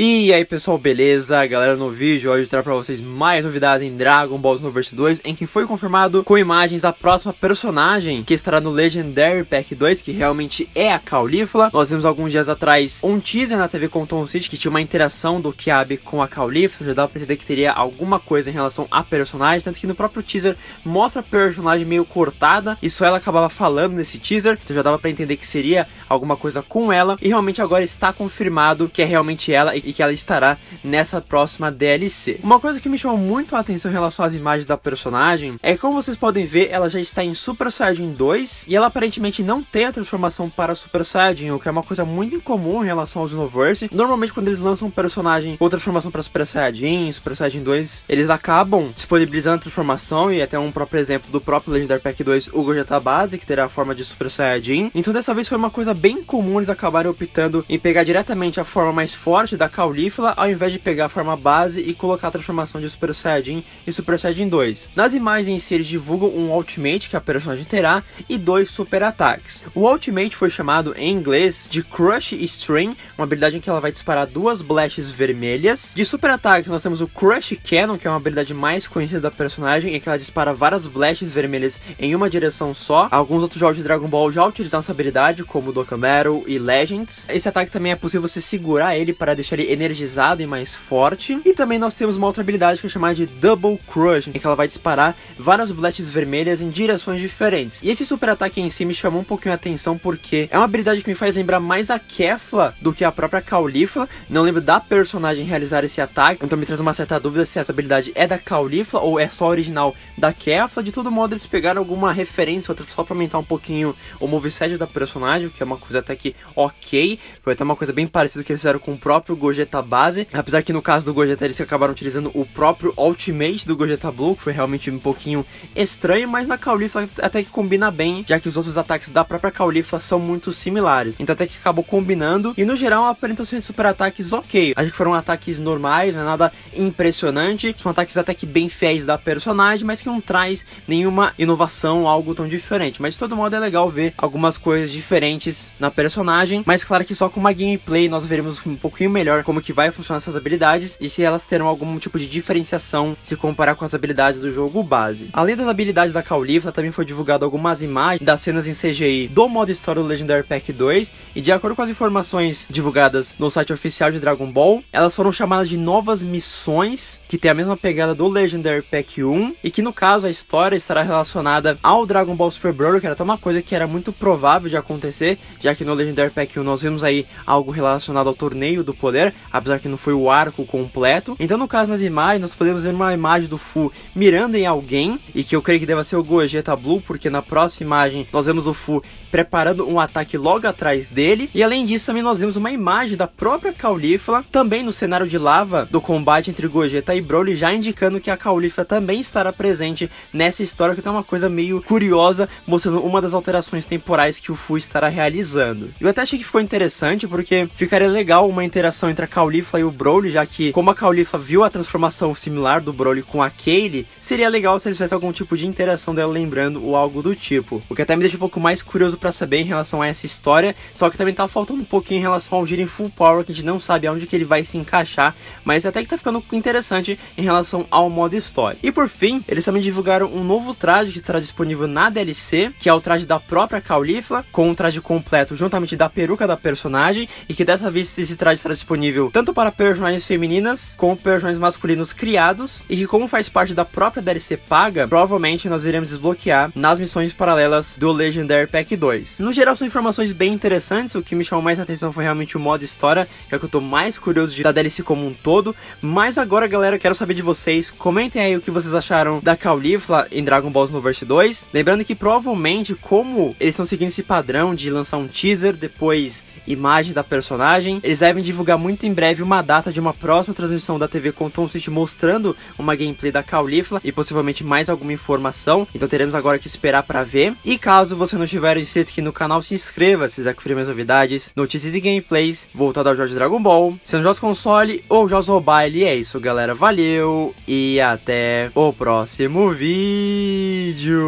E aí pessoal, beleza? Galera, no vídeo hoje eu trago pra vocês mais novidades em Dragon Ball Xenoverse 2 Em que foi confirmado com imagens a próxima personagem que estará no Legendary Pack 2 Que realmente é a Caulifla Nós vimos alguns dias atrás um teaser na TV Conton City Que tinha uma interação do Kiabe com a Caulifla Já dá pra entender que teria alguma coisa em relação a personagem Tanto que no próprio teaser mostra a personagem meio cortada Isso ela acabava falando nesse teaser Então já dava pra entender que seria alguma coisa com ela E realmente agora está confirmado que é realmente ela e que ela estará nessa próxima DLC. Uma coisa que me chamou muito a atenção em relação às imagens da personagem é que, como vocês podem ver, ela já está em Super Saiyajin 2 e ela aparentemente não tem a transformação para Super Saiyajin, o que é uma coisa muito incomum em relação aos Xenoverse. Normalmente, quando eles lançam um personagem ou transformação para Super Saiyajin, Super Saiyajin 2, eles acabam disponibilizando a transformação e até um próprio exemplo do próprio Legendary Pack 2, o Gogeta Base, que terá a forma de Super Saiyajin. Então, dessa vez foi uma coisa bem comum eles acabarem optando em pegar diretamente a forma mais forte da Caulifla, ao invés de pegar a forma base e colocar a transformação de Super Saiyajin e Super Saiyajin 2. Nas imagens eles divulgam um Ultimate que a personagem terá e dois Super Ataques. O Ultimate foi chamado em inglês de Crush String, uma habilidade em que ela vai disparar duas Blasts vermelhas. De Super Ataques, nós temos o Crush Cannon, que é uma habilidade mais conhecida da personagem, em que ela dispara várias Blasts vermelhas em uma direção só. Alguns outros jogos de Dragon Ball já utilizaram essa habilidade, como Dokkan Battle e Legends. Esse ataque também é possível você segurar ele para deixar ele energizado e mais forte. E também nós temos uma outra habilidade que é chamada de Double Crush, em que ela vai disparar várias blasts vermelhas em direções diferentes. E esse super ataque em si me chamou um pouquinho a atenção porque é uma habilidade que me faz lembrar mais a Kefla do que a própria Caulifla. Não lembro da personagem realizar esse ataque, então me traz uma certa dúvida se essa habilidade é da Caulifla ou é só original da Kefla. De todo modo, eles pegaram alguma referência, outra só pra aumentar um pouquinho o moveset da personagem, que é uma coisa até que ok. Foi até uma coisa bem parecida que eles fizeram com o próprio Gogeta base. Apesar que no caso do Gogeta eles acabaram utilizando o próprio Ultimate do Gogeta Blue, que foi realmente um pouquinho estranho, mas na Caulifla até que combina bem, já que os outros ataques da própria Caulifla são muito similares. Então até que acabou combinando, e no geral aparentam ser super ataques ok. Acho que foram ataques normais, não é nada impressionante, são ataques até que bem fiéis da personagem, mas que não traz nenhuma inovação, algo tão diferente. Mas de todo modo é legal ver algumas coisas diferentes na personagem, mas claro que só com uma gameplay nós veremos um pouquinho melhor como que vai funcionar essas habilidades e se elas terão algum tipo de diferenciação se comparar com as habilidades do jogo base. Além das habilidades da Caulifla, também foi divulgado algumas imagens das cenas em CGI do modo história do Legendary Pack 2 e de acordo com as informações divulgadas no site oficial de Dragon Ball, elas foram chamadas de novas missões que tem a mesma pegada do Legendary Pack 1 e que no caso a história estará relacionada ao Dragon Ball Super Broly, que era até uma coisa que era muito provável de acontecer, já que no Legendary Pack 1 nós vimos aí algo relacionado ao torneio do poder, apesar que não foi o arco completo. Então, no caso, nas imagens, nós podemos ver uma imagem do Fu mirando em alguém, e que eu creio que deva ser o Gogeta Blue, porque na próxima imagem nós vemos o Fu preparando um ataque logo atrás dele. E além disso, também nós vemos uma imagem da própria Caulifla, também no cenário de lava do combate entre Gogeta e Broly, já indicando que a Caulifla também estará presente nessa história, que tem uma coisa meio curiosa, mostrando uma das alterações temporais que o Fu estará realizando. Eu até achei que ficou interessante, porque ficaria legal uma interação entre a Caulifla e o Broly, já que como a Caulifla viu a transformação similar do Broly com a Kaylee, seria legal se eles fizessem algum tipo de interação dela lembrando ou algo do tipo. O que até me deixa um pouco mais curioso para saber em relação a essa história, só que também tá faltando um pouquinho em relação ao Jiren Full Power, que a gente não sabe aonde que ele vai se encaixar, mas até que tá ficando interessante em relação ao modo história. E por fim, eles também divulgaram um novo traje que estará disponível na DLC, que é o traje da própria Caulifla, com um traje completo juntamente da peruca da personagem, e que dessa vez esse traje estará disponível tanto para personagens femininas como personagens masculinos criados, e que como faz parte da própria DLC paga, provavelmente nós iremos desbloquear nas missões paralelas do Legendary Pack 2. No geral são informações bem interessantes, o que me chamou mais atenção foi realmente o modo história, que é o que eu tô mais curioso de da DLC como um todo, mas agora galera, quero saber de vocês, comentem aí o que vocês acharam da Caulifla em Dragon Ball Xenoverse 2, lembrando que provavelmente como eles estão seguindo esse padrão de lançar um teaser, depois imagem da personagem, eles devem divulgar muito em breve uma data de uma próxima transmissão da TV Conton City mostrando uma gameplay da Caulifla e possivelmente mais alguma informação. Então teremos agora que esperar para ver. E caso você não estiver inscrito aqui no canal, se inscreva se quiser conferir mais novidades, notícias e gameplays voltados aos jogos de Dragon Ball, sendo jogos console ou jogos mobile. E é isso, galera. Valeu e até o próximo vídeo.